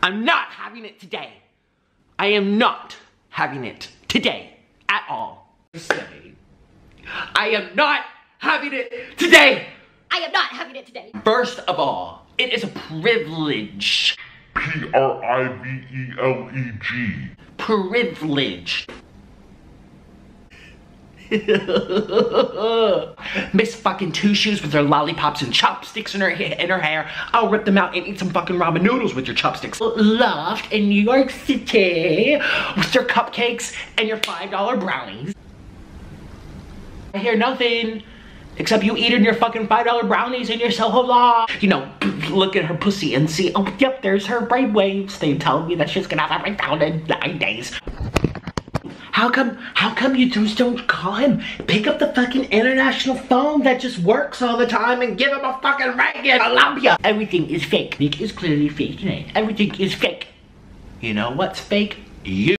I'm not having it today. I am not having it today at all. Say, I am not having it today. I am not having it today. First of all, it is a privilege. P R I V E L E G. Privilege. Miss fucking two shoes with her lollipops and chopsticks in her in her hair. I'll rip them out and eat some fucking ramen noodles with your chopsticks. Loft in New York City with your cupcakes and your five dollar brownies. I hear nothing. Except you eating your fucking $5 brownies and you're so. You know, look at her pussy and see, oh, yep, there's her brainwaves. They tell me that she's gonna have a breakdown in nine days. How come, how come you just don't call him? Pick up the fucking international phone that just works all the time and give him a fucking ring in. Everything is fake. Nick is clearly fake. Everything is fake. You know what's fake? You.